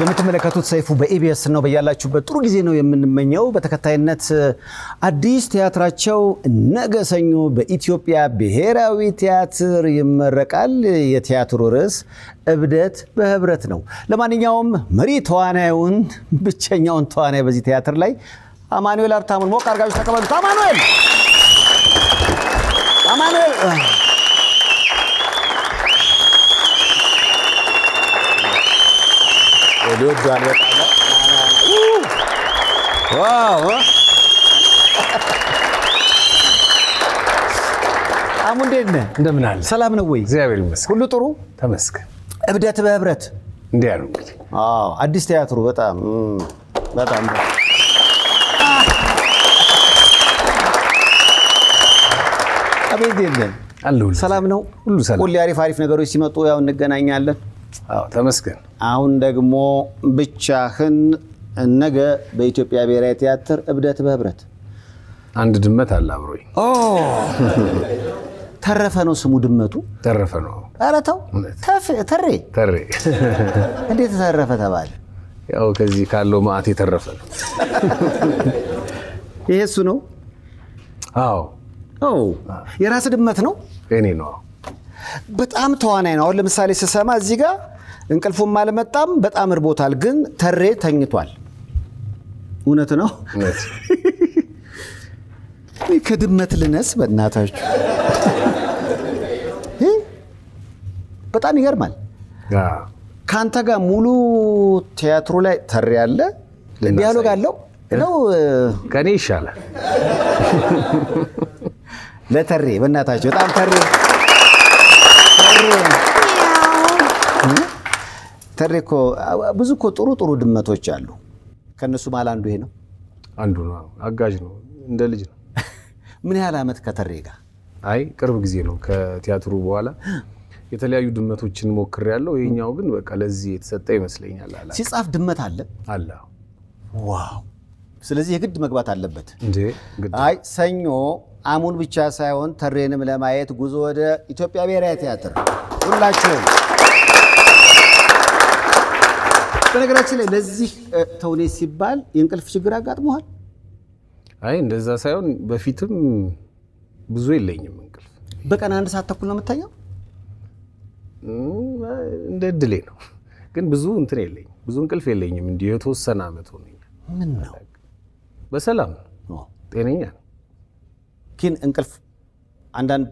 የምትመለከቱት ሰይፉ በኢቢኤስ ነው። በያላችሁበት ጥሩ ጊዜ ነው የምንመኘው። በተከታይነት አዲስ ቲያትራቸው ነገ ሰኞ በኢትዮጵያ ብሔራዊ ቲያትር ይመረቃል። የቲያትሩ ርዕስ እብደት በህብረት ነው። ለማንኛውም መሪ ተዋናዩን ብቸኛውን ተዋናይ በዚህ ቲያትር ላይ አማኑኤል ሀብታሙን ሞቅ አድርጋችሁ ተቀበሉት። አማኑኤል አማኑኤል ይወዷል በጣም wow አሙ እንዴት ነህ? እንደምን አለ? ሰላም ነው ወይ? እግዚአብሔር ይመስገን ሁሉ ጥሩ? ተመስገን። እብደት በህብረት እንዲያ ነው እንግዲህ አዎ፣ አዲስ ቲያትሩ በጣም በጣም አቤት እንዴት ነህ? አለሁልህ። ሰላም ነው? ሁሉ ሰላም። ሁሌ አሪፍ አሪፍ ነገሮች ሲመጡ ያው እንገናኛለን። ተመስገን። አሁን ደግሞ ብቻህን ነገ በኢትዮጵያ ብሔራዊ ቲያትር እብደት በህብረት አንድ ድመት አለ አብሮኝ። ተረፈ ነው ስሙ ድመቱ። ተረፈ ነው ኧረ ተው ተሬ ተሬ። እንዴት ተረፈ ተባለ? ያው ከዚህ ካለው ማዕት የተረፈ ነው። ይሄ እሱ ነው። አዎ ኦ የራስ ድመት ነው። እኔ ነው። በጣም ተዋናይ ነው። አሁን ለምሳሌ ስሰማ እዚህ ጋር እንቅልፉም አልመጣም፣ በጣም እርቦታል፣ ግን ተሬ ተኝቷል። እውነት ነው። ከድመት ልነስ በእናታችሁ? በጣም ይገርማል። ከአንተ ጋር ሙሉ ቲያትሩ ላይ ተሬ አለ፣ dialogue አለው ነው ከእኔ ይሻላል። ለተሬ በእናታችሁ በጣም ተሬ ተሬ እኮ ብዙ እኮ ጥሩ ጥሩ ድመቶች አሉ። ከእነሱ መሀል አንዱ ይሄ ነው። አንዱ ነው አጋዥ ነው፣ እንደ ልጅ ነው። ምን ያህል ዓመት ከተሬ ጋር? አይ ቅርብ ጊዜ ነው ከቲያትሩ በኋላ የተለያዩ ድመቶችን ሞክሬያለሁ። ይሄኛው ግን በቃ ለዚህ የተሰጠ ይመስለኛል። ሲጻፍ ድመት አለ። አለ wow! ስለዚህ የግድ መግባት አለበት። አይ ሰኞ አሙን ብቻ ሳይሆን ተሬንም ለማየት ጉዞ ወደ ኢትዮጵያ ብሔራዊ ቲያትር ሁላችሁም። በነገራችን ላይ ለዚህ ተውኔት ሲባል የእንቅልፍ ችግር አጋጥመዋል? አይ እንደዛ ሳይሆን በፊትም ብዙ የለኝም እንቅልፍ በቀን አንድ ሰዓት ተኩል ነው የምታየው? እንደ እድሌ ነው። ግን ብዙ እንትን የለኝም ብዙ እንቅልፍ የለኝም። እንዲህ የተወሰነ ዓመት ሆነኛል። ምን ነው በሰላም ነው፣ ጤነኛ ነው፣ ግን እንቅልፍ አንዳንድ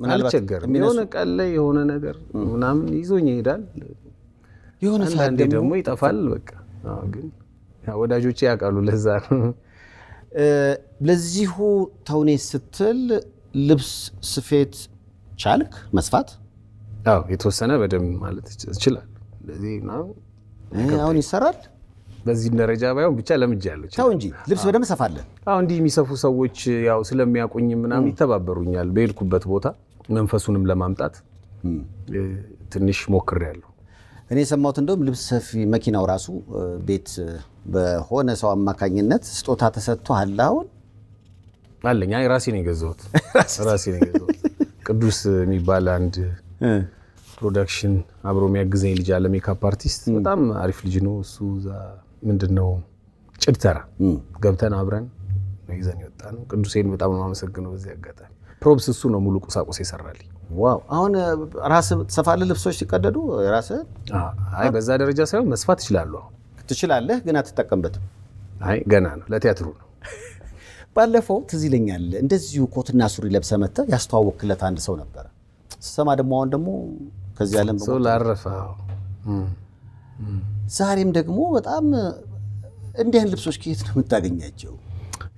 ምናልባት አልቸገርም። የሆነ ቀን ላይ የሆነ ነገር ምናምን ይዞኝ ይሄዳል። የሆነ ሰዓት ደግሞ ይጠፋል። በቃ ግን ወዳጆቼ ያውቃሉ። ለዛ ለዚሁ ተውኔት ስትል ልብስ ስፌት ቻልክ መስፋት? አዎ የተወሰነ በደንብ ማለት እችላለሁ። እንደዚህ አሁን ይሰራል? በዚህ ደረጃ ባይሆን ብቻ ለምጃለሁ። ተው እንጂ ልብስ በደንብ ሰፋለን። አዎ እንዲህ የሚሰፉ ሰዎች ያው ስለሚያውቁኝ ምናምን ይተባበሩኛል። በሄድኩበት ቦታ መንፈሱንም ለማምጣት ትንሽ ሞክሬያለሁ። እኔ የሰማሁት እንደውም ልብስ ሰፊ መኪናው ራሱ ቤት በሆነ ሰው አማካኝነት ስጦታ ተሰጥቶሃል። አሁን አለኝ። አይ ራሴ ነው የገዛሁት። ራሴ ነው የገዛሁት። ቅዱስ የሚባል አንድ production አብሮ የሚያግዘኝ ልጅ አለ፣ makeup artist በጣም አሪፍ ልጅ ነው እሱ። እዛ ምንድን ነው ጭድ ተራ ገብተን አብረን ይዘን የወጣ ነው። ቅዱሴን በጣም ነው የማመሰግነው በዚህ አጋጣሚ። props እሱ ነው ሙሉ ቁሳቁስ የሰራልኝ። wow! አሁን ራስህ ትሰፋለህ? ልብሶች ሲቀደዱ ራስህ አይ በዛ ደረጃ ሳይሆን መስፋት ይችላሉ። አሁን ትችላለህ፣ ግን አትጠቀምበትም። አይ ገና ነው፣ ለቲያትሩ ነው። ባለፈው ትዝ ይለኛል እንደዚሁ ኮትና ሱሪ ለብሰህ መጥተህ ያስተዋወክለት አንድ ሰው ነበረ። ስሰማ ደግሞ አሁን ደግሞ ከዚህ ዓለም ሰው ላረፈ ዛሬም ደግሞ በጣም እንዲህ አይነት ልብሶች ከየት ነው የምታገኛቸው?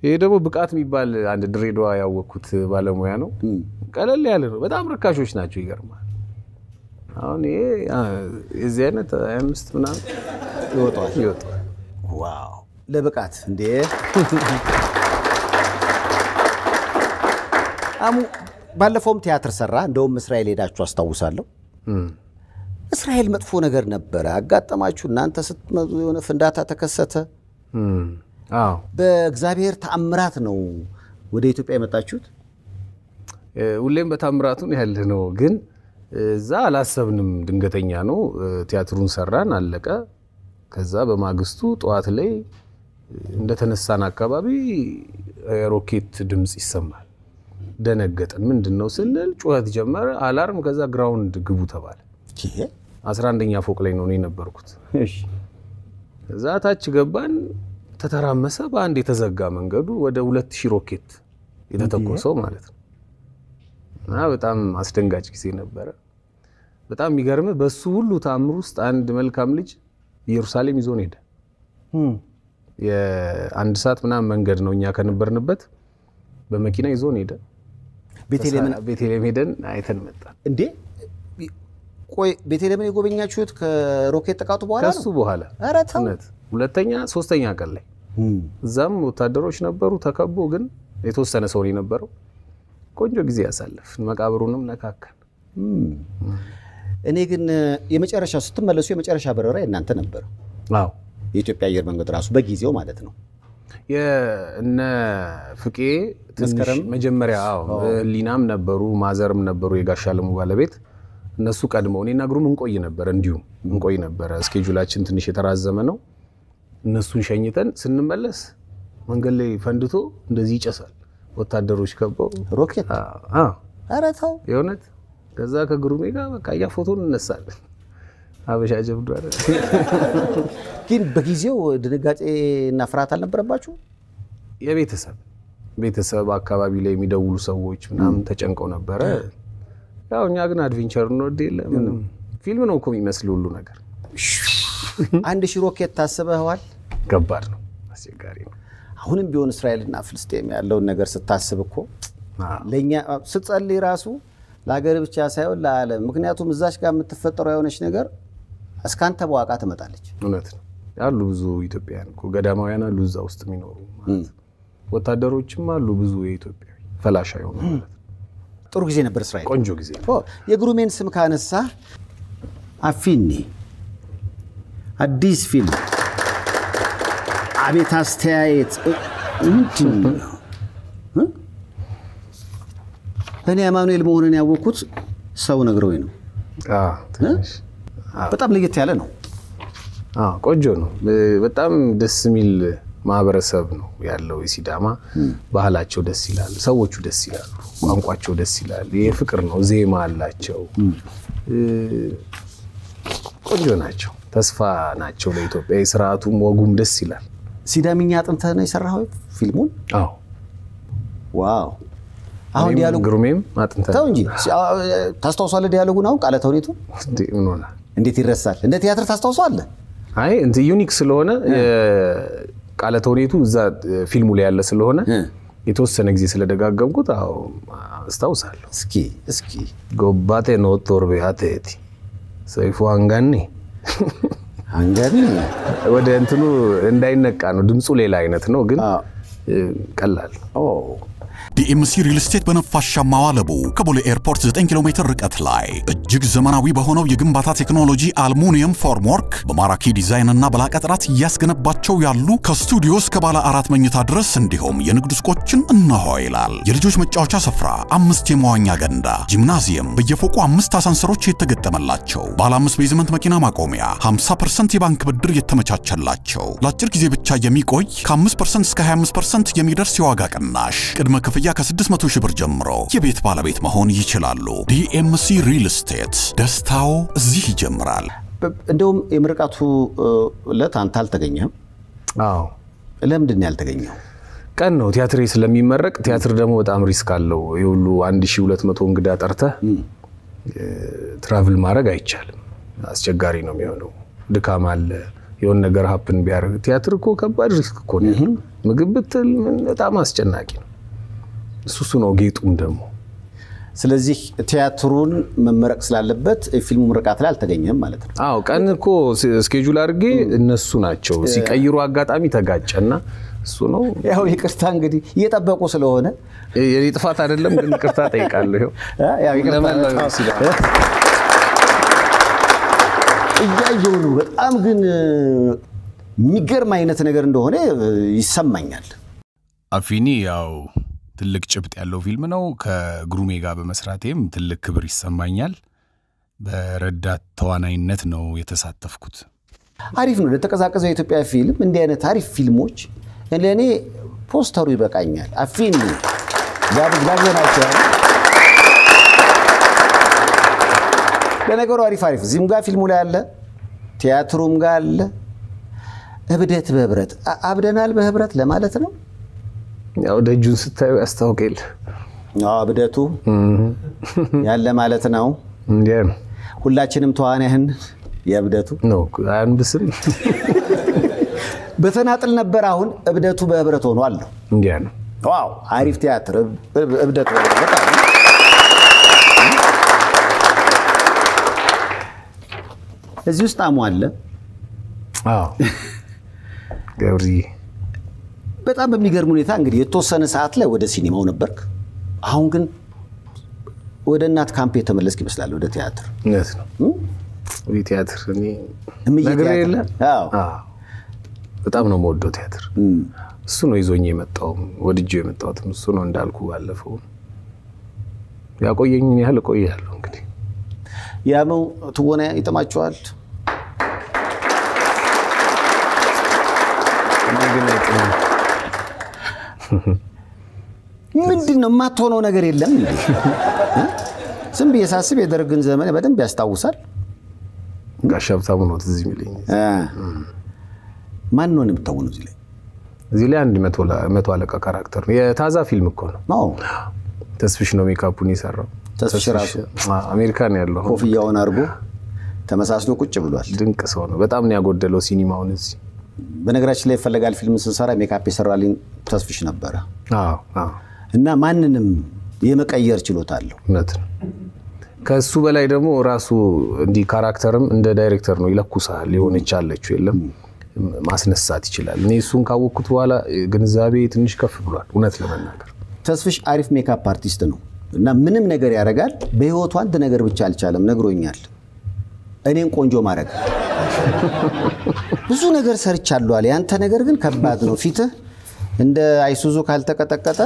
ይሄ ደግሞ ብቃት የሚባል አንድ ድሬዳዋ ያወቅኩት ባለሙያ ነው። ቀለል ያለ ነው። በጣም ርካሾች ናቸው። ይገርማል። አሁን ይሄ የዚህ አይነት ሀያ አምስት ምናምን ይወጣል። ዋው ለብቃት እንዴ! አሙ ባለፈውም ቲያትር ሰራ። እንደውም እስራኤል ሄዳችሁ አስታውሳለሁ። እስራኤል መጥፎ ነገር ነበረ አጋጠማችሁ። እናንተ ስትመጡ የሆነ ፍንዳታ ተከሰተ። በእግዚአብሔር ተአምራት ነው ወደ ኢትዮጵያ የመጣችሁት። ሁሌም በታምራቱን ያለ ነው። ግን እዛ አላሰብንም። ድንገተኛ ነው። ቲያትሩን ሰራን፣ አለቀ። ከዛ በማግስቱ ጠዋት ላይ እንደተነሳን አካባቢ ሮኬት ድምፅ ይሰማል። ደነገጥን። ምንድን ነው ስንል ጩኸት ጀመረ። alarm። ከዛ ground ግቡ ተባለ። አስራ አንደኛ ፎቅ ላይ ነው የነበርኩት። ከዛ ታች ገባን። ተተራመሰ። በአንድ የተዘጋ መንገዱ ወደ ሁለት ሺህ ሮኬት የተተኮሰው ማለት ነው። እና በጣም አስደንጋጭ ጊዜ ነበረ። በጣም የሚገርም በሱ ሁሉ ተአምር ውስጥ አንድ መልካም ልጅ ኢየሩሳሌም ይዞን ሄደ። የአንድ ሰዓት ምናምን መንገድ ነው እኛ ከነበርንበት በመኪና ይዞን ሄደ። ቤተልሔም ሄደን አይተን መጣን። እንዴ ቆይ ቤተልሔምን የጎበኛችሁት ከሮኬት ጥቃቱ በኋላ ከሱ በኋላ ኧረ ተው። ሁለተኛ ሶስተኛ ቀን ላይ እዛም ወታደሮች ነበሩ። ተከቦ ግን የተወሰነ ሰው የነበረው። ቆንጆ ጊዜ ያሳለፍን፣ መቃብሩንም ነካከን። እኔ ግን የመጨረሻ ስትመለሱ የመጨረሻ በረራ የእናንተ ነበር። አዎ የኢትዮጵያ አየር መንገድ ራሱ በጊዜው ማለት ነው። የእነ ፍቄ መጀመሪያ አዎ ሊናም ነበሩ ማዘርም ነበሩ የጋሽ አለሙ ባለቤት እነሱ ቀድመው እኔና ግሩም እንቆይ ነበር እንዲሁም እንቆይ ነበረ እስኬጁላችን ትንሽ የተራዘመ ነው እነሱን ሸኝተን ስንመለስ መንገድ ላይ ፈንድቶ እንደዚህ ይጨሳል ወታደሮች ከበው ሮኬት አዎ ኧረ ተው። የእውነት ከዛ ከግሩሜ ጋር በቃ ያ ፎቶን እነሳለን አበሻ ጀብዱ ግን በጊዜው ድንጋጤ እና ፍርሃት አልነበረባችሁ? የቤተሰብ ቤተሰብ አካባቢ ላይ የሚደውሉ ሰዎች ምናምን ተጨንቀው ነበረ። ያው እኛ ግን አድቬንቸር እንወድ የለ ምንም ፊልም ነው እኮ የሚመስል ሁሉ ነገር። አንድ ሺህ ሮኬት ታስበዋል? ከባድ ነው፣ አስቸጋሪ ነው። አሁንም ቢሆን እስራኤልና ፍልስጤም ያለውን ነገር ስታስብ እኮ ለእኛ ስትጸልይ ራሱ ለሀገር ብቻ ሳይሆን ለዓለም። ምክንያቱም እዛች ጋር የምትፈጠረው የሆነች ነገር እስካንተ በዋቃ ትመጣለች። እውነት ነው ያሉ ብዙ ኢትዮጵያውያን እኮ ገዳማውያን አሉ እዛ ውስጥ የሚኖሩ ወታደሮችም አሉ ብዙ የኢትዮጵያዊ ፈላሻ የሆኑ ማለት ጥሩ ጊዜ ነበር እስራኤል። ቆንጆ ጊዜ የግሩሜን ስም ካነሳ አፊኒ አዲስ ፊልም አቤት አስተያየት ምንድን ነው? እኔ አማኑኤል መሆንን ያወቅኩት ሰው ነግረውኝ ነው። አዎ፣ ትንሽ በጣም ለየት ያለ ነው። አዎ፣ ቆንጆ ነው። በጣም ደስ የሚል ማህበረሰብ ነው ያለው የሲዳማ ባህላቸው ደስ ይላል። ሰዎቹ ደስ ይላሉ። ቋንቋቸው ደስ ይላል። የፍቅር ነው። ዜማ አላቸው። ቆንጆ ናቸው። ተስፋ ናቸው ለኢትዮጵያ። የስርዓቱም ወጉም ደስ ይላል። ሲዳምኛ አጥንተህ ነው የሰራኸው ፊልሙን? አዎ wow! አሁን dialogue ግሩሜም አጥንተ ተው እንጂ ታስታውሷለህ? dialogue ኡን አሁን ቃለ ሆነ? እንዴት ይረሳል? እንደ ቲያትር ታስታውሷለህ? አይ ዩኒክ ስለሆነ ቃለ ተውኔቱ እዛ ፊልሙ ላይ ያለ ስለሆነ የተወሰነ ጊዜ ስለደጋገምኩት አዎ አስታውሳለሁ። እስኪ እስኪ ጎባቴ ኖቶር ቤሃቴቲ ሰይፉ አንጋኒ አንገሪ ወደ እንትኑ እንዳይነቃ ነው። ድምፁ ሌላ አይነት ነው፣ ግን ቀላል ዲኤምሲ ሪል ስቴት በነፋሻማዋ ለቡ ከቦሌ ኤርፖርት 9 ኪሎ ሜትር ርቀት ላይ እጅግ ዘመናዊ በሆነው የግንባታ ቴክኖሎጂ አልሙኒየም ፎርምወርክ በማራኪ ዲዛይን እና በላቀ ጥራት እያስገነባቸው ያሉ ከስቱዲዮ እስከ ባለ አራት መኝታ ድረስ እንዲሁም የንግድ ሱቆችን እነሆ ይላል። የልጆች መጫወቻ ስፍራ፣ አምስት የመዋኛ ገንዳ፣ ጂምናዚየም፣ በየፎቁ አምስት አሳንሰሮች የተገጠመላቸው፣ ባለ አምስት basement መኪና ማቆሚያ፣ 50% የባንክ ብድር የተመቻቸላቸው፣ ለአጭር ጊዜ ብቻ የሚቆይ ከ5% እስከ 25% የሚደርስ የዋጋ ቅናሽ፣ ቅድመ ክፍያ ከ600 ሺህ ብር ጀምሮ የቤት ባለቤት መሆን ይችላሉ። ዲኤምሲ real estate ደስታው እዚህ ይጀምራል። እንደውም የምርቃቱ ዕለት አንተ አልተገኘህም። አዎ ለምንድን ነው ያልተገኘው? ቀን ነው ቲያትሬ ስለሚመረቅ። ቲያትር ደግሞ በጣም risk አለው። የሁሉ 1200 እንግዳ ጠርተህ travel ማድረግ አይቻልም። አስቸጋሪ ነው የሚሆነው። ድካም አለ። የሆነ ነገር happen ቢያደርግ ቲያትር እኮ ከባድ risk እኮ ነው ምግብ ብትል በጣም አስጨናቂ ነው። እሱ እሱ ነው ጌጡም ደግሞ ስለዚህ ቲያትሩን መመረቅ ስላለበት የፊልሙ ምርቃት ላይ አልተገኘህም ማለት ነው። አዎ ቀን እኮ schedule አድርጌ እነሱ ናቸው ሲቀይሩ አጋጣሚ ተጋጨና እሱ ነው ያው ይቅርታ እንግዲህ እየጠበቁ ስለሆነ የኔ ጥፋት አይደለም፣ ግን ይቅርታ ጠይቃለሁ። እያየሁ ነው። በጣም ግን የሚገርም አይነት ነገር እንደሆነ ይሰማኛል። አፊኒ ያው ትልቅ ጭብጥ ያለው ፊልም ነው። ከግሩሜ ጋር በመስራቴም ትልቅ ክብር ይሰማኛል። በረዳት ተዋናይነት ነው የተሳተፍኩት። አሪፍ ነው። ለተቀዛቀዘው የኢትዮጵያ ፊልም እንዲህ አይነት አሪፍ ፊልሞች ለእኔ ፖስተሩ ይበቃኛል። አፊኒ ጋብዘናቸዋል። ለነገሩ አሪፍ አሪፍ እዚህም ጋር ፊልሙ ላይ አለ፣ ቲያትሩም ጋር አለ። እብደት በህብረት አብደናል በህብረት ለማለት ነው። ያው ደጁን ስታዩ ያስታውቅ የለ አዎ፣ እብደቱ ያለ ማለት ነው። ሁላችንም ተዋናያን የእብደቱ አንብስም በተናጥል ነበር። አሁን እብደቱ በህብረት ሆኗል ነው። እንዲያ ነው። ዋው አሪፍ ቲያትር እብ- እብደቱ በህብረት በጣም እዚህ ውስጥ አሞ አለ። አዎ ገብሪ በጣም በሚገርም ሁኔታ እንግዲህ የተወሰነ ሰዓት ላይ ወደ ሲኒማው ነበርክ። አሁን ግን ወደ እናት ካምፕ የተመለስክ ይመስላል ወደ ቲያትር። እውነት ነው። ቲያትር የለ? በጣም ነው የምወደው ቲያትር። እሱ ነው ይዞኝ የመጣውም ወድጄው የመጣሁትም እሱ ነው እንዳልኩ ባለፈው። ያቆየኝን ያህል እቆያለሁ። እንግዲህ። ያመው ትወና እኔ ግን ምንድን ነው የማትሆነው ነገር የለም እንዴ? ዝም ብዬ ሳስብ የደርግን ዘመን በደንብ ያስታውሳል። ጋሽ ሀብታሙ ነው ትዝ የሚለኝ። እ። ማን ነው የምትተውነው እዚህ ላይ? እዚህ ላይ አንድ መቶ አለቃ character ነው። የታዛ ፊልም እኮ ነው። አዎ ተስፍሽ ነው ሜካፑን የሰራው። ተስፍሽ ራሱ አዎ፣ አሜሪካን ያለው ኮፍያውን አድርጎ ተመሳስሎ ቁጭ ብሏል። ድንቅ ሰው ነው። በጣም ነው ያጎደለው ሲኒማውን እዚህ። በነገራችን ላይ ይፈለጋል ፊልም ስንሰራ ሜካፕ የሰራልኝ ተስፍሽ ነበረ አዎ አዎ እና ማንንም የመቀየር ችሎታ አለው። ከእሱ በላይ ደግሞ ራሱ እንዲህ characterም እንደ ዳይሬክተር ነው ይለኩሳል። የሆነች አለችው የለም ማስነሳት ይችላል። እኔ እሱን ካወቅኩት በኋላ ግንዛቤ ትንሽ ከፍ ብሏል። እውነት ለመናገር ተስፍሽ አሪፍ makeup artist ነው እና ምንም ነገር ያደርጋል። በህይወቱ አንድ ነገር ብቻ አልቻለም፣ ነግሮኛል። እኔን ቆንጆ ማድረግ። ብዙ ነገር ሰርቻለሁ አለ። ያንተ ነገር ግን ከባድ ነው። ፊትህ እንደ አይሱዙ ካልተቀጠቀጠ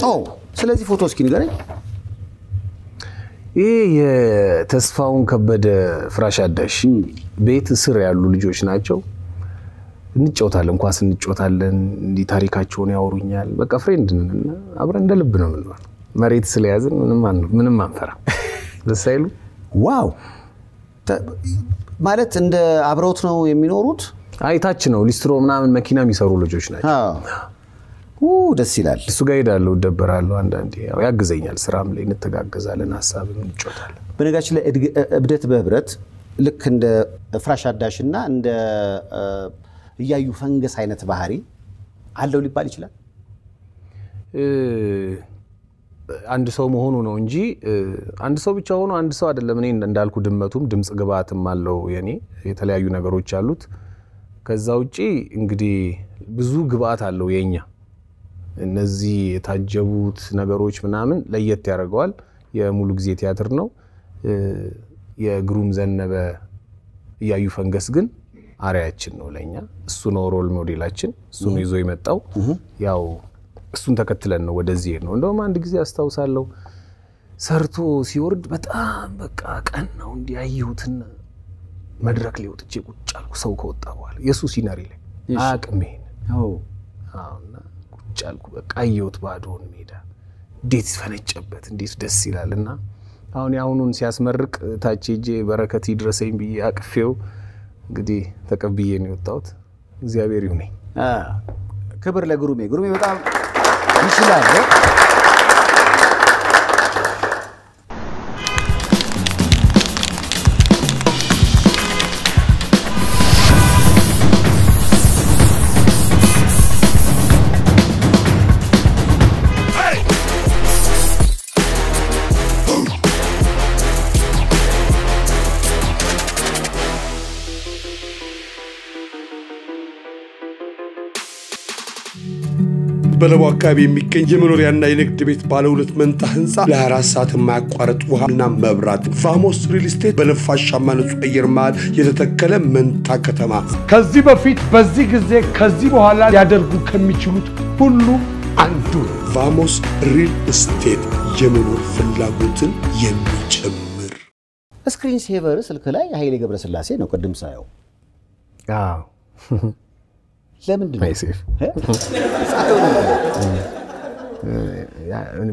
ተው። ስለዚህ ፎቶ እስኪ ንገረኝ። ይህ የተስፋውን ከበደ ፍራሽ አዳሽ ቤት ስር ያሉ ልጆች ናቸው። እንጫወታለን፣ ኳስ እንጫወታለን። እንዲህ ታሪካቸውን ያወሩኛል። በቃ friend ነን እና አብረን እንደ ልብ ነው የምንኖር። መሬት ስለያዝን ምንም አን- ምንም አንፈራ። ደስ አይሉ ዋው ማለት እንደ አብረውት ነው የሚኖሩት። አይታች ነው ሊስትሮ ምናምን መኪና የሚሰሩ ልጆች ናቸው። ደስ ይላል። እሱ ጋር ሄዳለሁ፣ እደበራለሁ። አንዳንዴ ያው ያግዘኛል። ስራም ላይ እንተጋገዛለን፣ ሀሳብን እንጫወታለን። በነገራችን ላይ እብደት በህብረት ልክ እንደ ፍራሽ አዳሽ እና እንደ እያዩ ፈንገስ አይነት ባህሪ አለው ሊባል ይችላል። አንድ ሰው መሆኑ ነው እንጂ አንድ ሰው ብቻ ሆኖ አንድ ሰው አይደለም። እኔ እንዳልኩ ድመቱም ድምፅ ግብአትም አለው የኔ የተለያዩ ነገሮች አሉት። ከዛ ውጪ እንግዲህ ብዙ ግብአት አለው የኛ እነዚህ የታጀቡት ነገሮች ምናምን ለየት ያደርገዋል። የሙሉ ጊዜ ቲያትር ነው። የግሩም ዘነበ እያዩ ፈንገስ ግን አርያችን ነው ለእኛ። እሱ ነው ሮል ሞዴላችን። እሱ ነው ይዞ የመጣው። ያው እሱን ተከትለን ነው ወደዚህ ነው። እንደውም አንድ ጊዜ አስታውሳለሁ ሰርቶ ሲወርድ በጣም በቃ ቀን ነው እንዲያየሁትን መድረክ ላይ ወጥቼ ቁጭ አልኩ። ሰው ከወጣ በኋላ የእሱ ሲነሪ ላይ ይሄን አሁና ቁጭ አልኩ። በቃ አየሁት ባዶውን ሜዳ እንዴት ፈነጨበት፣ እንዴት ደስ ይላል። እና አሁን የአሁኑን ሲያስመርቅ ታች ሄጄ በረከት ይድረሰኝ ብዬ አቅፌው እንግዲህ ተቀብዬ ነው የወጣሁት። እግዚአብሔር ይሁነኝ። ክብር ለግሩሜ። ግሩሜ በጣም ይችላል። በለቡ አካባቢ የሚገኝ የመኖሪያና የንግድ ቤት ባለ ሁለት መንታ ህንፃ ለ24 ሰዓት የማያቋርጥ ውሃና መብራት ቫሞስ ሪል ስቴት በነፋሻማ ንጹህ አየር መሃል የተተከለ መንታ ከተማ ከዚህ በፊት በዚህ ጊዜ ከዚህ በኋላ ሊያደርጉ ከሚችሉት ሁሉ አንዱ ቫሞስ ሪል ስቴት የመኖር ፍላጎትን የሚጨምር screen saver ስልክ ላይ ኃይሌ ገብረስላሴ ነው። ቅድም ሳየው አዎ። ለምንድን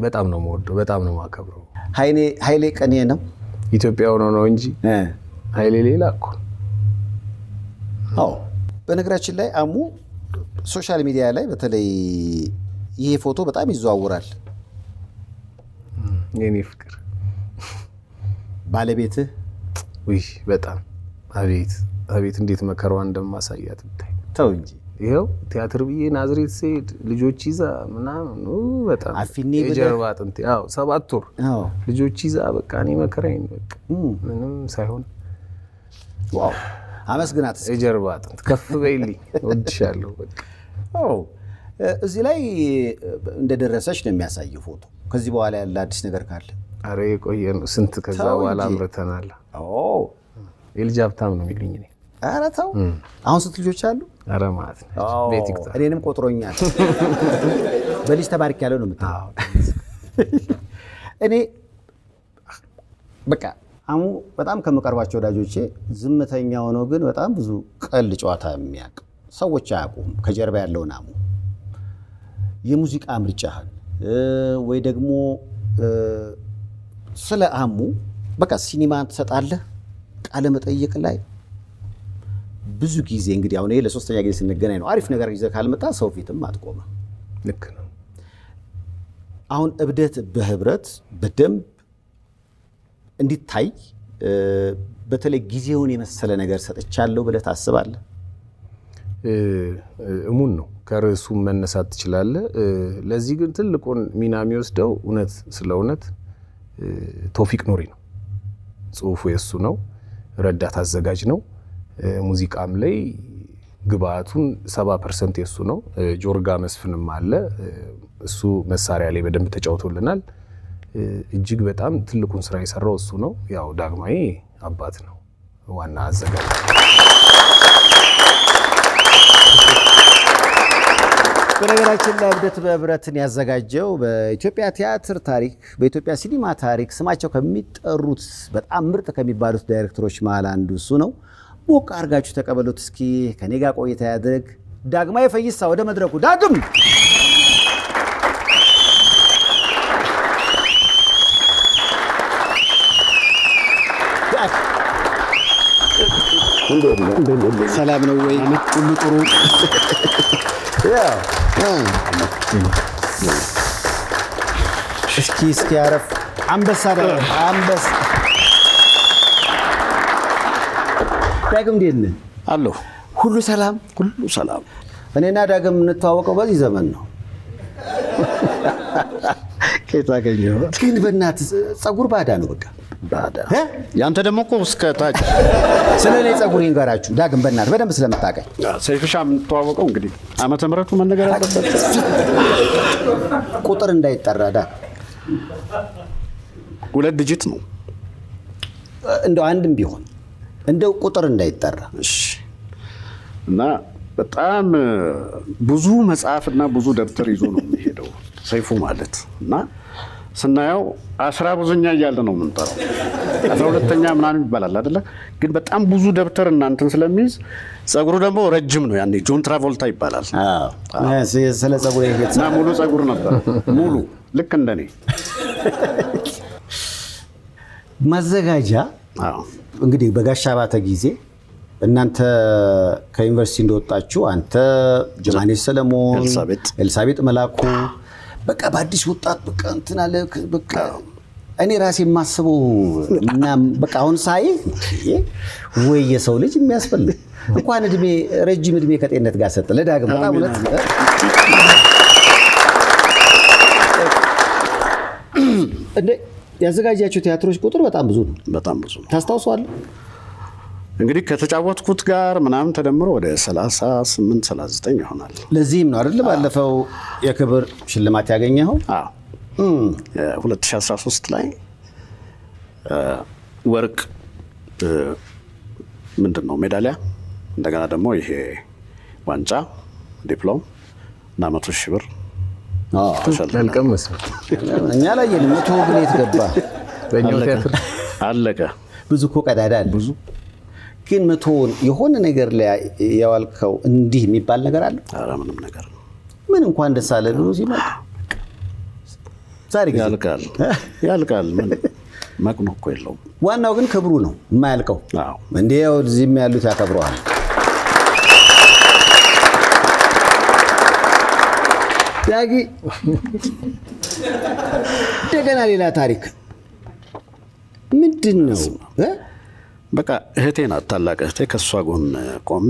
በጣም ነው የምወደው፣ በጣም ነው የማከብረው። ኃይሌ- ቀኔ ነው። ኢትዮጵያ ሆኖ ነው እንጂ ኃይሌ ሌላ እኮ። አዎ። በነገራችን ላይ አሙ social media ላይ በተለይ ይሄ ፎቶ በጣም ይዘዋውራል። የኔ ፍቅር። ባለቤትህ? ውይ በጣም። አቤት አቤት እንዴት መከራዋ እንደማሳያት ብታይ። ተው እንጂ ይኸው ቲያትር ብዬ ናዝሬት ስሄድ ልጆች ይዛ ምናምን በጣም? የጀርባ አጥንቴ። አዎ፣ ሰባት ወር ልጆች ይዛ በቃ እኔ መከራዬን በቃ ምንም ሳይሆን ዋው። አመስግናት የጀርባ አጥንት ከፍ በይልኝ። እወድሻለሁ በቃ። አዎ። እ፣ እዚህ ላይ እንደደረሰች ነው የሚያሳየው ፎቶ። ከዚህ በኋላ ያለ አዲስ ነገር ካለ። አረ የቆየ ነው። ስንት ከዛ በኋላ አምርተናል። የልጅ ሀብታም ነው የሚሉኝ እኔ ኧረ ተው። አሁን ስንት ልጆች አሉ? አረ ማለት ነው እኔንም ቆጥሮኛል። በልጅ ተባርክ ያለው ነው የምትለው። እኔ በቃ አሙ በጣም ከምቀርባቸው ወዳጆቼ ዝምተኛ ሆነው ግን በጣም ብዙ ቀልድ ጨዋታ የሚያውቅ ሰዎች አያውቁም። ከጀርባ ያለውን አሙ የሙዚቃ ምርጫህን ወይ ደግሞ ስለ አሙ በቃ ሲኒማ ትሰጣለህ ቃለ መጠይቅ ላይ ብዙ ጊዜ እንግዲህ አሁን ይሄ ለሶስተኛ ጊዜ ስንገናኝ ነው። አሪፍ ነገር ይዘህ ካልመጣ ሰው ፊትም አትቆምም። ልክ ነው። አሁን እብደት በህብረት በደንብ እንዲታይ በተለይ ጊዜውን የመሰለ ነገር ሰጥቻለሁ ብለህ ታስባለህ? እሙን ነው ከርዕሱም መነሳት ትችላለህ። ለዚህ ግን ትልቁን ሚና የሚወስደው እውነት ስለ እውነት ቶፊቅ ኑሪ ነው። ጽሁፉ የእሱ ነው። ረዳት አዘጋጅ ነው። ሙዚቃም ላይ ግብአቱን ሰባ percent የእሱ ነው። ጆርጋ መስፍንም አለ። እሱ መሳሪያ ላይ በደንብ ተጫውቶልናል። እጅግ በጣም ትልቁን ስራ የሰራው እሱ ነው። ያው ዳግማዊ አባት ነው ዋና አዘጋጅ በነገራችን ላይ እብደት በህብረትን ያዘጋጀው በኢትዮጵያ ቲያትር ታሪክ በኢትዮጵያ ሲኒማ ታሪክ ስማቸው ከሚጠሩት በጣም ምርጥ ከሚባሉት ዳይሬክተሮች መሀል አንዱ እሱ ነው። ሞቅ አድርጋችሁ ተቀበሉት እስኪ። ከኔ ጋር ቆይታ ያድርግ። ዳግማዊ ፈይሳ ወደ መድረኩ ዳግም ሰላም ነው ወይ? ሁሉ ጥሩ? እስኪ እስኪ አረፍ አንበሳ አንበሳ ዳግም እንዴት ነህ? አለሁ ሁሉ ሰላም? ሁሉ ሰላም። እኔና ዳግም የምንተዋወቀው በዚህ ዘመን ነው። ከየት አገኘኸው? ግን በእናትህ ጸጉር ባዳ ነው በቃ። ባዳ እ? ያንተ ደግሞ እኮ እስከ ታች ስለ እኔ ጸጉር ይንገራችሁ ዳግም፣ በእናትህ በደንብ ስለምታውቀኝ ሰይፍሻ የምትተዋወቀው እንግዲህ ዓመተ ምሕረቱ መነገር አለበት። ቁጥር እንዳይጠራ ዳ ሁለት ዲጂት ነው። እንደው አንድም ቢሆን እንደው ቁጥር እንዳይጠራ እሺ። እና በጣም ብዙ መጽሐፍና ብዙ ደብተር ይዞ ነው የሚሄደው ሰይፉ ማለት እና ስናየው አስራ ብዙኛ እያለ ነው የምንጠራው። አስራ ሁለተኛ ምናምን ይባላል አይደለ? ግን በጣም ብዙ ደብተር እናንትን ስለሚይዝ ጸጉሩ ደግሞ ረጅም ነው። ያኔ ጆን ትራቮልታ ይባላል ስለ ጸጉር እና ሙሉ ጸጉር ነበር ሙሉ ልክ እንደኔ ማዘጋጃ እንግዲህ በጋሻ ባተ ጊዜ እናንተ ከዩኒቨርሲቲ እንደወጣችሁ አንተ ጀማኔ ሰለሞን፣ ኤልሳቤጥ። መላኩ በቃ በአዲስ ወጣት በቃ እንትን አለ በቃ እኔ ራሴ የማስበው እና በቃ አሁን ሳይ ወይ የሰው ልጅ የሚያስፈልግ እንኳን እድሜ ረጅም እድሜ ከጤንነት ጋር ሰጥ ለዳግም በጣም እውነት እንደ ያዘጋጃቸው ቲያትሮች ቁጥር በጣም ብዙ ነው። በጣም ብዙ ነው። ታስታውሰዋለህ? እንግዲህ ከተጫወትኩት ጋር ምናምን ተደምሮ ወደ 38 39 ይሆናል። ለዚህም ነው አይደል ባለፈው የክብር ሽልማት ያገኘኸው? አዎ 2013 ላይ ወርቅ ምንድን ነው ሜዳሊያ፣ እንደገና ደግሞ ይሄ ዋንጫ፣ ዲፕሎም እና መቶ ሺህ ብር መስሎት እኛ ላይ የለም። መቶ ግን የት ገባ? በእኛው ቲያትር አለቀ። ብዙ እኮ ቀዳዳ አለ። ብዙ ግን መቶውን የሆነ ነገር ላይ ያዋልከው እንዲህ የሚባል ነገር አለ? ኧረ ምንም ነገር ምን እንኳን ደስ አለ ብሎ ሲመጣ ዛሬ ጊዜ ያልቃል ያልቃል። ምን መቅኖ እኮ የለውም። ዋናው ግን ክብሩ ነው የማያልቀው። እንዲህ ያው እዚህም ያሉት ያከብረዋል። ዳጊ እንደገና ሌላ ታሪክ ምንድን ነው እ? በቃ እህቴ ናት፣ ታላቅ እህቴ። ከእሷ ጎን ቆሜ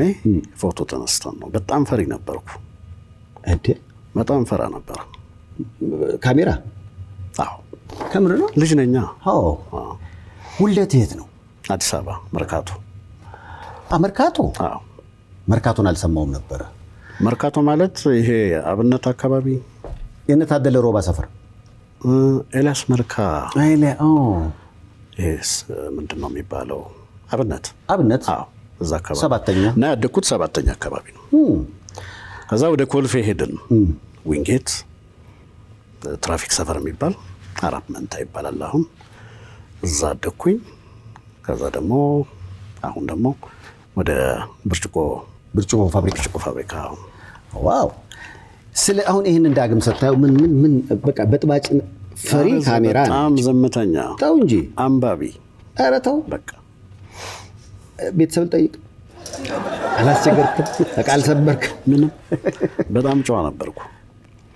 ፎቶ ተነስተን ነው። በጣም ፈሪ ነበርኩ። እንዴ በጣም ፈራ ነበር። ካሜራ አዎ ከምር ነው? ልጅ ነኛ። አዎ። ውልደት የት ነው? አዲስ አበባ መርካቶ። መርካቶ። አዎ መርካቶን አልሰማውም ነበረ። መርካቶ ማለት ይሄ አብነት አካባቢ? የእነ ታደለ ሮባ ሰፈር። ኤልያስ ይሄስ ምንድን ነው የሚባለው? አብነት። አብነት? አዎ እዛ አካባቢ። ሰባተኛ? እና ያደግኩት ሰባተኛ አካባቢ ነው። ከዛ ወደ ኮልፌ ሄድን። ዊንጌት ትራፊክ ሰፈር የሚባል አራት መንታ ይባላል። አሁን። እዛ አደግኩኝ። ከዛ ደግሞ አሁን ደግሞ ወደ ብርጭቆ ብርጭቆ ፋብሪካ። ብርጭቆ ፋብሪካ ዋው! ስለ አሁን ይህንን ዳግም ስታየው ምን ምን ምን በቃ በጥባጭ ፈሪ ካሜራ በጣም ዝምተኛ። ተው እንጂ። አንባቢ። ኧረ ተው። በቃ ቤተሰብ ጠይቅ። አላስቸገርክም? በቃ አልሰበርክም? ምንም። በጣም ጨዋ ነበርኩ።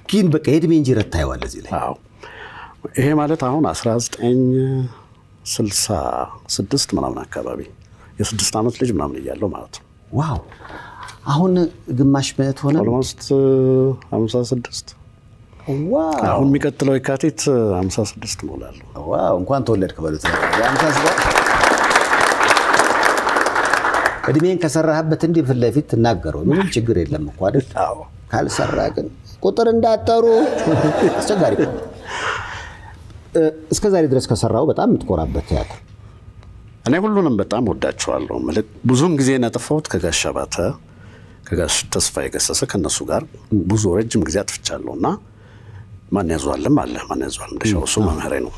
ግን በቃ የእድሜ እንጂ ረት ታየዋለህ እዚህ ላይ። ይሄ ማለት አሁን 1966 ምናምን አካባቢ የስድስት ዓመት ልጅ ምናምን እያለው ማለት ነው። ዋው አሁን ግማሽ ምዕት ሆነ? almost 56 ዋው! አሁን የሚቀጥለው የካቲት 56 እሞላለሁ። እንኳን ተወለድክ በሉት እድሜን ከሰራህበት እንዲህ ፊት ለፊት ትናገረው። ምንም ችግር የለም እኮ አይደል? አዎ። ካልሰራ ግን ቁጥር እንዳጠሩ አስቸጋሪ እስከ ዛሬ ድረስ ከሰራው በጣም የምትኮራበት ቲያትር? እኔ ሁሉንም በጣም ወዳቸዋለሁ። ብዙውን ጊዜ ያጠፋሁት ከጋሽ አባተ ከጋሽ ተስፋ የገሰሰ ከእነሱ ጋር ብዙ ረጅም ጊዜ አጥፍቻለሁ እና ማን ያዟልም አለ? ማን ያዟል እንደሻው እሱ መምህሬ ነው።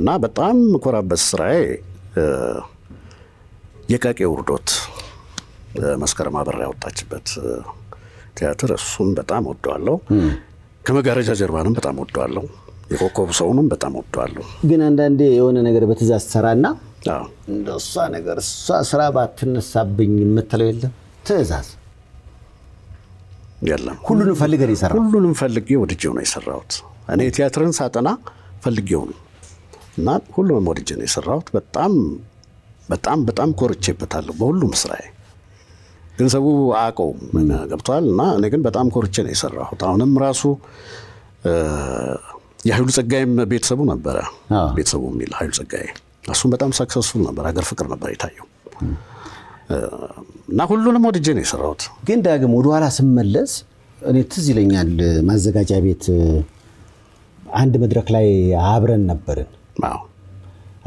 እና በጣም የምኮራበት ስራዬ የቃቄ ውርዶት መስከረም አበራ ያወጣችበት ቲያትር እሱን በጣም ወደዋለሁ። ከመጋረጃ ጀርባንም በጣም ወደዋለሁ። የኮከቡ ሰውንም በጣም ወደዋለሁ። ግን አንዳንዴ የሆነ ነገር በትእዛዝ ትሰራና አዎ። እንደ እሷ ነገር እሷ ስራ ባትነሳብኝ የምትለው የለም። ትእዛዝ የለም ሁሉንም ፈልገን የሰራ ሁሉንም ፈልጌ ወድጄው ነው የሰራሁት። እኔ ቲያትርን ሳጠና ፈልጌው ነው እና ሁሉንም ወድጄ ነው የሰራሁት። በጣም በጣም በጣም ኮርቼበታለሁ በሁሉም ስራዬ። ግን ሰው አያውቀውም ገብቷል። እና እኔ ግን በጣም ኮርቼ ነው የሰራሁት። አሁንም ራሱ የኃይሉ ጸጋይም ቤተሰቡ ነበረ ቤተሰቡ የሚል ኃይሉ ጸጋይ እሱም በጣም ሰክሰስፉል ነበር። ሀገር ፍቅር ነበር የታየው እና ሁሉንም ወድጄ ነው የሰራሁት። ግን ዳግም ወደኋላ ስመለስ እኔ ትዝ ይለኛል ማዘጋጃ ቤት አንድ መድረክ ላይ አብረን ነበርን አዎ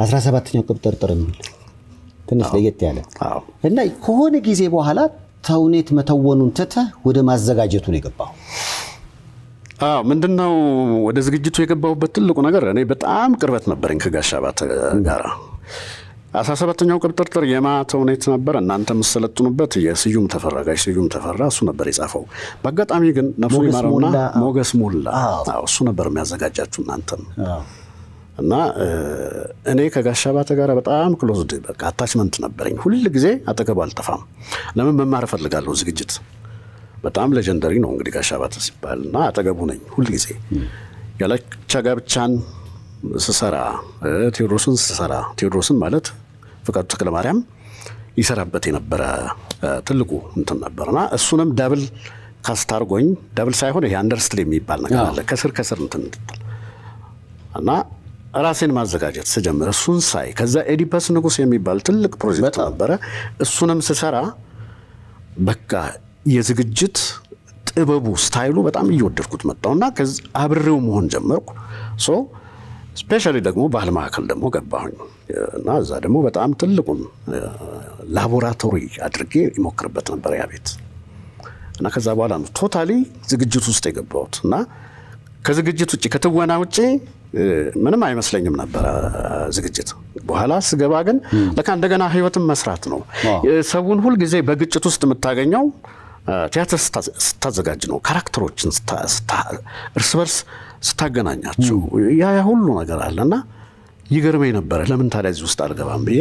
17ኛው ቁጥጥር የሚል ትንሽ ለየት ያለ እና ከሆነ ጊዜ በኋላ ተውኔት መተወኑን ትተህ ወደ ማዘጋጀቱ ነው የገባው። አዎ ምንድነው ወደ ዝግጅቱ የገባሁበት ትልቁ ነገር እኔ በጣም ቅርበት ነበረኝ ከጋሽ አባተ ጋር። አስራ ሰባተኛው የማ ተውኔት ነበር። እናንተ የምትሰለጥኑበት የስዩም ተፈራ ጋሽ ስዩም ተፈራ እሱ ነበር የጻፈው። በአጋጣሚ ግን ነፍሱ ይማረውና ሞገስ ሞላ። እሱ ነበር የሚያዘጋጃችሁ እናንተም። እና እኔ ከጋሽ አባተ ጋር በጣም closed በቃ attachment ነበረኝ። ሁል ጊዜ አጠገቡ አልጠፋም። ለምን መማር እፈልጋለሁ ዝግጅት? በጣም legendary ነው እንግዲህ ጋሽ አባተ ሲባል። እና አጠገቡ ነኝ ሁል ጊዜ። ያላቻ ጋብቻን ስሰራ ቴዎድሮስን ስሰራ ቴዎድሮስን ማለት ፍቃዱ ተክለማርያም ይሰራበት የነበረ ትልቁ እንትን ነበርና እሱንም double cast አርጎኝ double ሳይሆን ይሄ understudy የሚባል ነገር አለ ከስር ከስር እንትን እና ራሴን ማዘጋጀት ስጀምር እሱን ሳይ ከዛ ኤዲፐስ ንጉሥ የሚባል ትልቅ ፕሮጀክት ነበረ። እሱንም ስሰራ በቃ የዝግጅት ጥበቡ styleኡ በጣም እየወደድኩት መጣውና አብሬው መሆን ጀመርኩ። so specially ደግሞ ባህል ማዕከል ደግሞ ገባሁኝ። እና እዛ ደግሞ በጣም ትልቁን ላቦራቶሪ አድርጌ ይሞክርበት ነበር ያ ቤት። እና ከዛ በኋላ ነው totally ዝግጅት ውስጥ የገባሁት። እና ከዝግጅት ውጭ ከትወና ውጭ ምንም አይመስለኝም ነበረ ዝግጅት። በኋላ ስገባ ግን ለካ እንደገና ህይወትን መስራት ነው። ሰውን ሁልጊዜ በግጭት ውስጥ የምታገኘው ቲያትር ስታ- ስታዘጋጅ ነው። characterኦችን እርስ በርስ ስታገናኛቸው ያ ያ ሁሉ ነገር አለና ይገርመኝ ነበረ። ለምን ታዲያ እዚህ ውስጥ አልገባም ብዬ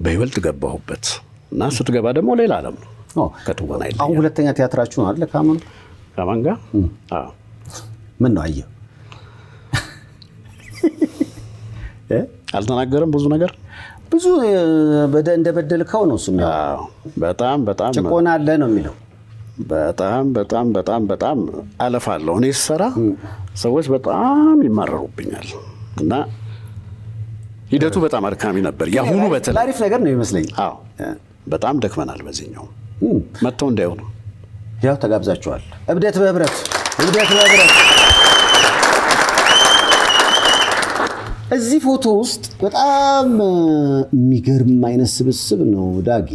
በይበልጥ ገባሁበት እና ስትገባ ደግሞ ሌላ ዓለም ነው። ከትወና አሁን ሁለተኛ ቲያትራችሁ ነው አይደል? ካመኑ ከማን ጋር? አዎ። ምን ነው አየህ አልተናገረም ብዙ ነገር ብዙ እንደበደልከው ነው እሱ በጣም በጣም ጭቆና አለ ነው የሚለው። በጣም በጣም በጣም በጣም አለፋለሁ። እኔ ስሰራ ሰዎች በጣም ይማረሩብኛል እና ሂደቱ በጣም አድካሚ ነበር። የአሁኑ በተለይ ለአሪፍ ነገር ነው ይመስለኝ። አዎ በጣም ደክመናል። በዚህኛው መጥተው እንዳይሆኑ ያው ተጋብዛችኋል። እብደት በህብረት እብደት በህብረት እዚህ ፎቶ ውስጥ በጣም የሚገርም አይነት ስብስብ ነው ዳጊ።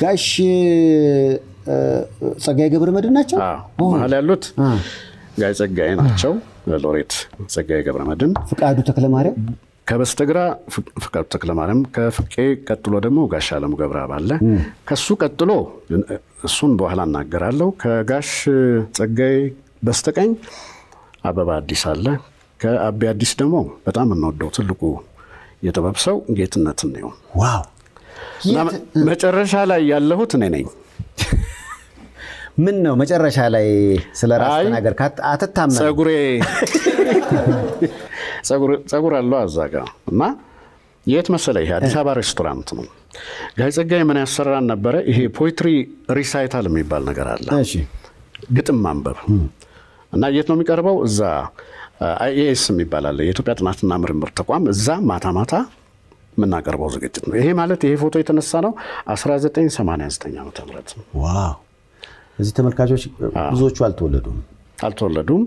ጋሽ ጸጋዬ ገብረ መድኅን ናቸው። አዎ መሀል ያሉት ጋይ ጸጋዬ ናቸው። ሎሬት ጸጋዬ ገብረ መድኅን ፍቃዱ ተክለማርያም ከበስተግራ ፍቃዱ ተክለማርያም፣ ከፍቄ ቀጥሎ ደግሞ ጋሽ አለሙ ገብረአብ አለ። ከሱ ቀጥሎ እሱን በኋላ እናገራለሁ። ከጋሽ ጸጋዬ በስተቀኝ አበባ አዲስ አለ። ከአቤ አዲስ ደግሞ በጣም የምንወደው ትልቁ የጥበብ ሰው ጌትነትን ነው። ዋው መጨረሻ ላይ ያለሁት እኔ ነኝ። ምን ነው መጨረሻ ላይ ስለ ራስ ተናገር አትታመን። ጸጉሬ ጸጉር አለው አዛጋ እና የት መሰለ ይሄ አዲስ አበባ ሬስቶራንት ነው። ጋሽ ጸጋዬ ምን ያሰራን ነበረ? ይሄ poetry recital የሚባል ነገር አለ። እሺ ግጥም ማንበብ እና የት ነው የሚቀርበው? እዛ አይኤስ የሚባል አለ የኢትዮጵያ ጥናትና ምርምር ተቋም። እዛ ማታ ማታ የምናቀርበው ዝግጅት ነው። ይሄ ማለት ይሄ ፎቶ የተነሳ ነው 1989 ዓ ም ዋው! እዚህ ተመልካቾች ብዙዎቹ አልተወለዱም። አልተወለዱም።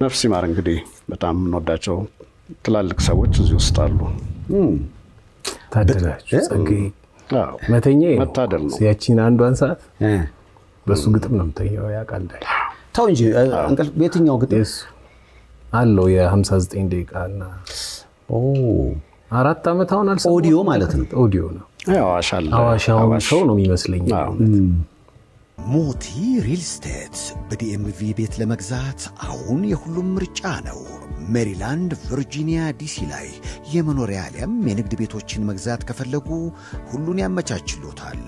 ነፍስ ይማር እንግዲህ በጣም የምንወዳቸው ትላልቅ ሰዎች እዚህ ውስጥ አሉ። ታደላችሁ መተኛ መታደል ነው። ያቺን አንዷን ሰዓት እ፣ በእሱ ግጥም ነው የምተኛው። ያውቃል ዳይ ተው እንጂ እንቅልፍ በየትኛው ግጥም? አለው የ59 ደቂቃ እና ኦ፣ አራት ዓመት አሁን አልሰማሁትም። ኦዲዮ ማለት ነው። ኦዲዮ ነው። አዋሽ አለ ሰው ነው የሚመስለኝ። አዎ። ሞቲ ሪል ስቴት በዲኤምቪ ቤት ለመግዛት አሁን የሁሉም ምርጫ ነው። ሜሪላንድ፣ ቨርጂኒያ፣ ዲሲ ላይ የመኖሪያ አሊያም የንግድ ቤቶችን መግዛት ከፈለጉ ሁሉን ያመቻችሎታል።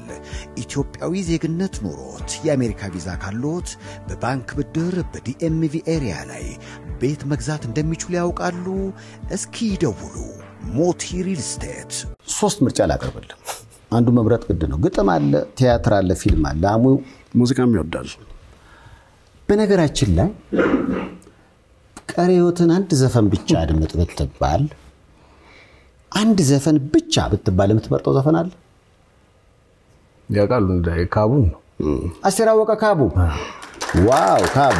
ኢትዮጵያዊ ዜግነት ኖሮት የአሜሪካ ቪዛ ካሎት በባንክ ብድር በዲኤምቪ area ላይ ቤት መግዛት እንደሚችሉ ያውቃሉ? እስኪ ይደውሉ። ሞቲ ሪል ስቴት ሶስት ምርጫ ላቀርብልህ። አንዱ መምረጥ ግድ ነው። ግጥም አለ፣ ቲያትር አለ፣ ፊልም አለ። አሙ ሙዚቃም ይወዳል። በነገራችን ላይ ቀሪ ሕይወትን አንድ ዘፈን ብቻ አድምጥ ብትባል አንድ ዘፈን ብቻ ብትባል የምትመርጠው ዘፈን አለ? ያውቃሉ ዳይ ካቡን ነው አስቴር አወቀ ካቡ። ዋው ካቡ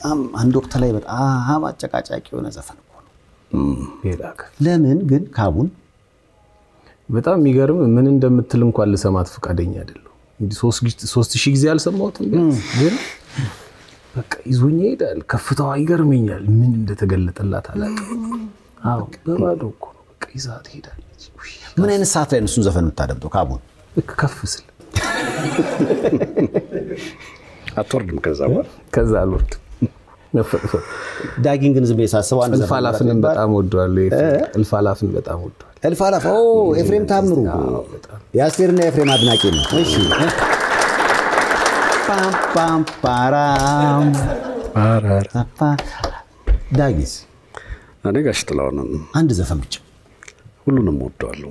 በጣም አንድ ወቅት ላይ በጣም አጨቃጫቂ የሆነ ዘፈን እኮ ነው። ለምን ግን ካቡን በጣም የሚገርም ምን እንደምትል እንኳን ልሰማት ፈቃደኛ አይደለሁ። ሶስት ሺህ ጊዜ አልሰማሁትም፣ ግን በቃ ይዞኝ ይሄዳል። ከፍታዋ ይገርመኛል። ምን እንደተገለጠላት አላውቅም። አዎ በባዶ እኮ ነው በቃ ይዛ ትሄዳለች። ውይ፣ ምን አይነት ሰዓት ላይ ነው እሱን ዘፈን የምታደምጠው? ካቡን ልክ ከፍ ስል አትወርድም ከዛ በኋላ ከዛ አልወርድም። ዳጊን ግን ዝም ብዬ ሳስበው ምረጥ በጣም ወደዋለሁ። አላፍን በጣም አላፍ ኦ ኤፍሬም ታምሩ የአስቴርና የኤፍሬም አድናቂ ነው። እሺ ፓም ፓም ፓራም ፓ ዳጊስ እኔ ጋሽ ጥላሁንን አንድ ዘፈን ብቻ ሁሉንም ወደዋለሁ።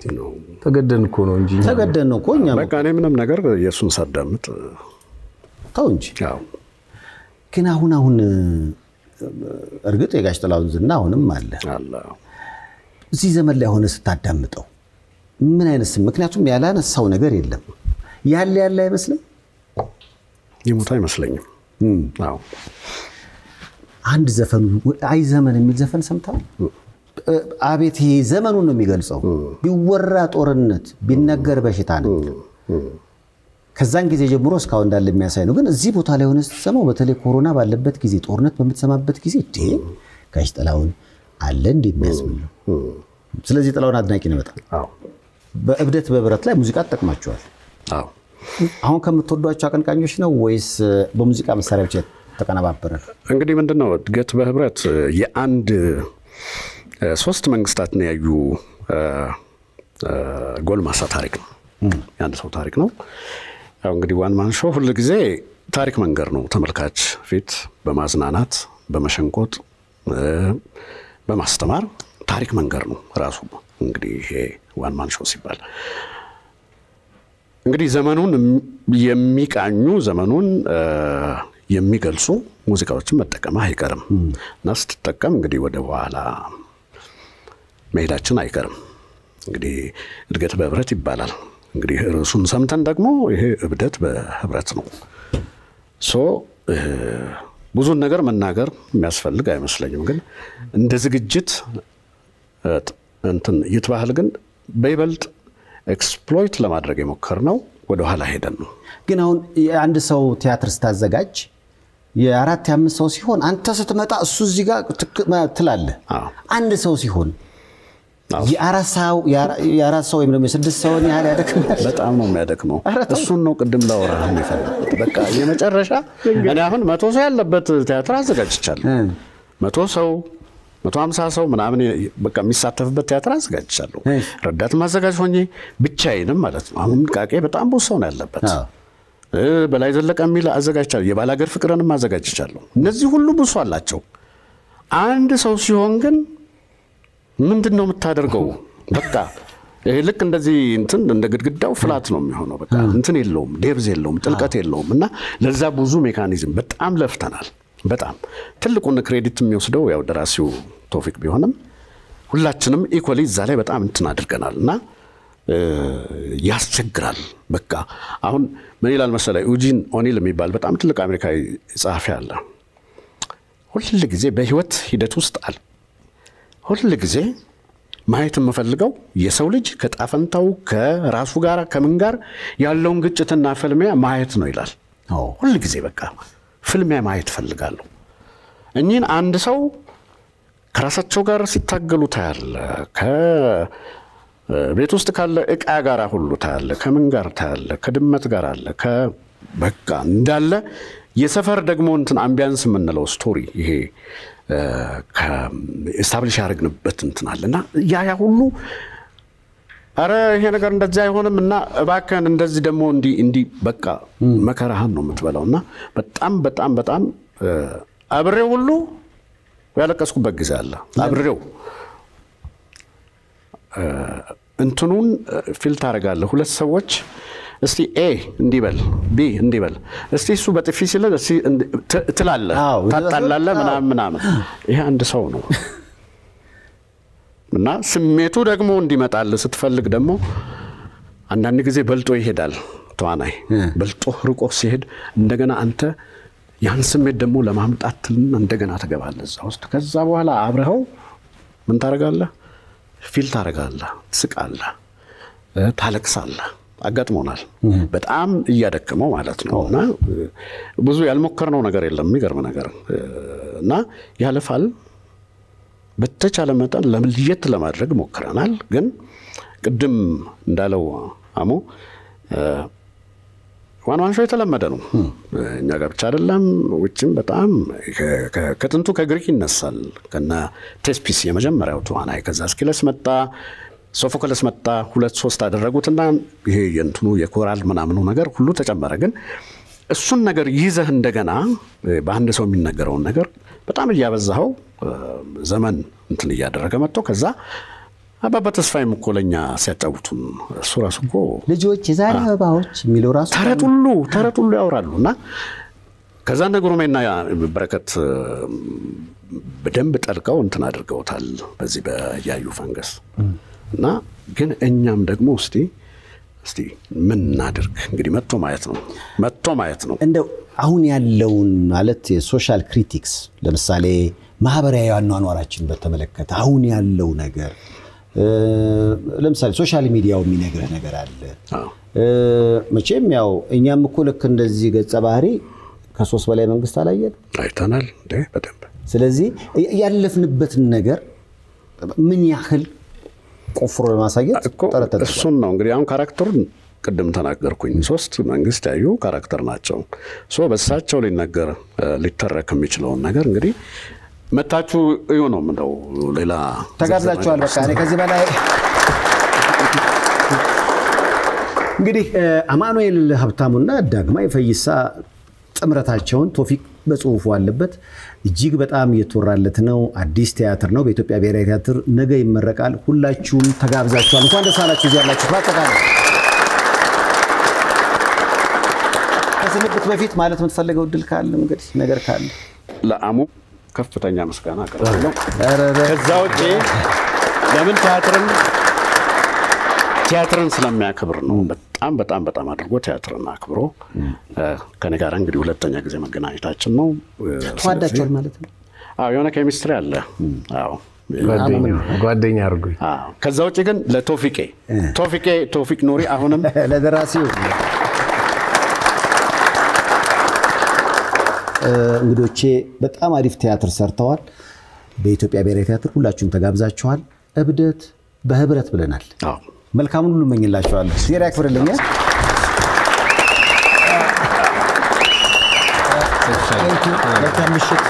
ነው ተገደን እኮ ነው እንጂ እኛ ተገደን ነው እኮ እኛም በቃ እኔ ምንም ነገር የእሱን ሳዳምጥ ተው እንጂ። ያው ግን አሁን አሁን እርግጥ የጋሽ ጥላሁን ዝና አሁንም አለ። እዚህ ዘመን ላይ ሆነ ስታዳምጠው ምን አይነት ስም? ምክንያቱም ያላነሳው ነገር የለም ያለ ያለ አይመስልም። ይሞት አይመስለኝም። አዎ አንድ ዘፈኑ አይ ዘመን የሚል ዘፈን ሰምተው አቤት ይሄ ዘመኑን ነው የሚገልጸው። ቢወራ ጦርነት ቢነገር በሽታ ነው። ከዛን ጊዜ ጀምሮ እስካሁን እንዳለ የሚያሳይ ነው። ግን እዚህ ቦታ ላይ ሆነ ስትሰማው በተለይ ኮሮና ባለበት ጊዜ ጦርነት በምትሰማበት ጊዜ ጋሽ ጥላሁን አለ እንዴ የሚያስብል ነው። ስለዚህ ጥላሁን አድናቂ ነው በጣም። አዎ በእብደት በህብረት ላይ ሙዚቃ ተጠቅማቸዋል። አዎ አሁን ከምትወዷቸው አቀንቃኞች ነው ወይስ በሙዚቃ መሳሪያ ብቻ የተቀነባበረ ነው? እንግዲህ ምንድን ነው እብደት በህብረት የአንድ ሶስት መንግስታትን ያዩ ጎልማሳ ታሪክ ነው። የአንድ ሰው ታሪክ ነው። ያው እንግዲህ one man show ሁል ጊዜ ታሪክ መንገር ነው። ተመልካች ፊት በማዝናናት በመሸንቆጥ በማስተማር ታሪክ መንገር ነው ራሱ። እንግዲህ ይሄ one man show ሲባል እንግዲህ ዘመኑን የሚቃኙ ዘመኑን የሚገልጹ ሙዚቃዎችን መጠቀም አይቀርም እና ስትጠቀም እንግዲህ ወደ ኋላ መሄዳችን አይቀርም። እንግዲህ እድገት በህብረት ይባላል። እንግዲህ ርዕሱን ሰምተን ደግሞ ይሄ እብደት በህብረት ነው። so ብዙን ነገር መናገር የሚያስፈልግ አይመስለኝም። ግን እንደ ዝግጅት እንትን ይትባህል ግን በይበልጥ exploit ለማድረግ የሞከርነው ወደኋላ ሄደን ነው። ግን አሁን የአንድ ሰው ቲያትር ስታዘጋጅ የአራት የአምስት ሰው ሲሆን አንተ ስትመጣ እሱ እዚህ ጋር ትላለህ። አንድ ሰው ሲሆን የአራት ሰው ወይም ደግሞ የስድስት ሰውን ያህል ያደክማል። በጣም ነው የሚያደክመው። እሱን ነው ቅድም ላወራህ የፈለኩት። በቃ የመጨረሻ እኔ አሁን መቶ ሰው ያለበት ቲያትር አዘጋጅቻለሁ። መቶ ሰው መቶ ሀምሳ ሰው ምናምን በቃ የሚሳተፍበት ቲያትር አዘጋጅቻለሁ። ረዳት ማዘጋጅ ሆኜ ብቻዬንም ማለት ነው። አሁን ቃቄ በጣም ብዙ ሰው ነው ያለበት። በላይ ዘለቀ የሚል አዘጋጅቻለሁ። የባላገር ፍቅርንም አዘጋጅቻለሁ። እነዚህ ሁሉ ብሶ አላቸው። አንድ ሰው ሲሆን ግን ምንድን ነው የምታደርገው? በቃ ይሄ ልክ እንደዚህ እንትን እንደ ግድግዳው flat ነው የሚሆነው። በቃ እንትን የለውም፣ depth የለውም፣ ጥልቀት የለውም። እና ለዛ ብዙ mechanism በጣም ለፍተናል። በጣም ትልቁን credit የሚወስደው ያው ደራሲው ቶፊቅ ቢሆንም ሁላችንም equally እዛ ላይ በጣም እንትን አድርገናል እና ያስቸግራል። በቃ አሁን ምን ይላል መሰለ ዩጂን ኦኒል የሚባል በጣም ትልቅ አሜሪካዊ ጸሐፊ አለ። ሁል ጊዜ በህይወት ሂደት ውስጥ አለ ሁል ጊዜ ማየት የምፈልገው የሰው ልጅ ከጣፈንታው ከራሱ ጋር ከምን ጋር ያለውን ግጭትና ፍልሚያ ማየት ነው ይላል። ሁል ጊዜ በቃ ፍልሚያ ማየት እፈልጋለሁ። እኚህን አንድ ሰው ከራሳቸው ጋር ሲታገሉ ታያለ። ከቤት ውስጥ ካለ እቃ ጋር ሁሉ ታያለ። ከምን ጋር ታያለ? ከድመት ጋር አለ። በቃ እንዳለ የሰፈር ደግሞ እንትን ambiance የምንለው story ይሄ establish ያደረግንበት እንትን አለ እና ያ ያ ሁሉ አረ ይሄ ነገር እንደዚህ አይሆንም እና እባክህን እንደዚህ ደግሞ እንዲህ እንዲህ በቃ መከራህን ነው የምትበላው እና በጣም በጣም በጣም አብሬው ሁሉ ያለቀስኩበት ጊዜ አለ። አብሬው እንትኑን feel ታደርጋለህ። ሁለት ሰዎች እስቲ A እንዲህ በል B እንዲህ በል እስቲ እሱ በጥፊ በለው ትላለህ፣ አዎ፣ ታጣላለህ፣ ምናምን ምናምን። ይሄ አንድ ሰው ነው እና ስሜቱ ደግሞ እንዲመጣልህ ስትፈልግ ደግሞ አንዳንድ ጊዜ በልጦ ይሄዳል ተዋናይ። በልጦ ርቆ ሲሄድ እንደገና አንተ ያን ስሜት ደግሞ ለማምጣት ትልና እንደገና ትገባለህ እዛ ውስጥ። ከዛ በኋላ አብረኸው ምን ታደርጋለህ? feel ታደርጋለህ፣ ትስቃለህ፣ ታለቅሳለህ። አጋጥሞናል። በጣም እያደከመን ማለት ነው። እና ብዙ ያልሞከርነው ነገር የለም የሚገርም ነገር እና ያለፋል። በተቻለ መጠን ለየት ለማድረግ ሞክረናል። ግን ቅድም እንዳለው አሙ one man show የተለመደ ነው። እኛ ጋር ብቻ አይደለም፣ ውጭም በጣም ከጥንቱ ከግሪክ ይነሳል። ከነ ቴስፒስ የመጀመሪያው ተዋናይ፣ ከዛ ኤስኪለስ መጣ፣ ሶፎክለስ መጣ። ሁለት ሶስት አደረጉትና ይሄ የእንትኑ የ choral ምናምኑ ነገር ሁሉ ተጨመረ። ግን እሱን ነገር ይዘህ እንደገና በአንድ ሰው የሚነገረውን ነገር በጣም እያበዛኸው ዘመን እንትን እያደረገ መጥቶ ከዛ አባባ ተስፋዬም እኮ ለእኛ ሲያጫውቱን እሱ ራሱ እኮ ልጆች የዛሬ አበባዎች የሚለው ራሱ ተረት ሁሉ ተረት ሁሉ ያወራሉ እና ከዛ እነ ግሩምና በረከት በደንብ ጠልቀው እንትን አድርገውታል በዚህ በእያዩ ፈንገስ እና ግን እኛም ደግሞ እስቲ እስቲ ምን እናድርግ? እንግዲህ መጥቶ ማየት ነው መጥቶ ማየት ነው። እንደው አሁን ያለውን ማለት የ social critics ለምሳሌ ማህበራዊ አኗኗራችን በተመለከተ አሁን ያለው ነገር ለምሳሌ social ሚዲያው የሚነግርህ ነገር አለ። መቼም ያው እኛም እኮ ልክ እንደዚህ ገጸ ባህሪ ከሶስት በላይ መንግስት አላየን። አይተናል እንዴ? በደንብ። ስለዚህ ያለፍንበትን ነገር ምን ያህል ቆፍሮ ለማሳየት ተደርጓል። እሱን ነው እንግዲህ አሁን character ኡን ቅድም ተናገርኩኝ። ሶስት መንግስት ያዩ character ናቸው። so በሳቸው ሊነገር ሊተረክ የሚችለውን ነገር እንግዲህ መታችሁ እዩ ነው የምለው። ሌላ ተጋብዛችኋል። በቃ እኔ ከዚህ በላይ እንግዲህ አማኑኤል ሀብታሙና ዳግማዊ ፈይሳ ጥምረታቸውን ቶፊቅ በጽሁፉ አለበት። እጅግ በጣም እየተወራለት ነው። አዲስ ቲያትር ነው። በኢትዮጵያ ብሔራዊ ቲያትር ነገ ይመረቃል። ሁላችሁም ተጋብዛችኋል። እንኳን ደስ አላችሁ እዚህ ያላችሁ በአጠቃላይ ከስንብት በፊት ማለት የምትፈልገው እድል ካለ እንግዲህ ነገር ካለ ለአሙ ከፍተኛ ምስጋና አቀርባለሁ። ከዛ ውጭ ለምን ቲያትርን ቲያትርን ስለሚያከብር ነው። በጣም በጣም በጣም አድርጎ ቲያትርን አክብሮ ከኔ ጋር እንግዲህ ሁለተኛ ጊዜ መገናኘታችን ነው። እ፣ ተዋዳችኋል ማለት ነው። አዎ የሆነ ኬሚስትሪ አለ። አዎ ጓደኛ አዎ። ከዛ ውጭ ግን ለቶፊቄ ቶፊቄ ቶፊቅ ኑሪ አሁንም ለደራሲው እንግዶቼ በጣም አሪፍ ቲያትር ሰርተዋል። በኢትዮጵያ ብሔራዊ ቲያትር ሁላችሁም ተጋብዛችኋል። እብደት በህብረት ብለናል። አዎ መልካሙን ሁሉ እመኝላችኋለሁ። ዜር ያክብርልኛ። መልካም ምሽት።